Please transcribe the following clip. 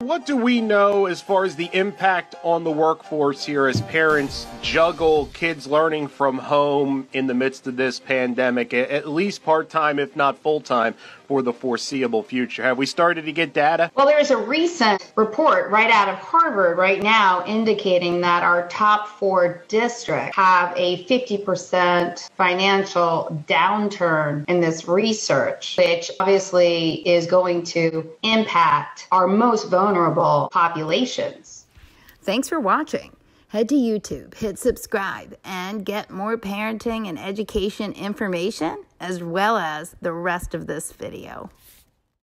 What do we know as far as the impact on the workforce here as parents juggle kids learning from home in the midst of this pandemic, at least part time, if not full time, for the foreseeable future? Have we started to get data? Well, there's a recent report right out of Harvard right now indicating that our top four districts have a 50% financial downturn in this research, which obviously is going to impact our most vulnerable populations. Thanks for watching. Head to YouTube, hit subscribe, and get more parenting and education information as well as the rest of this video.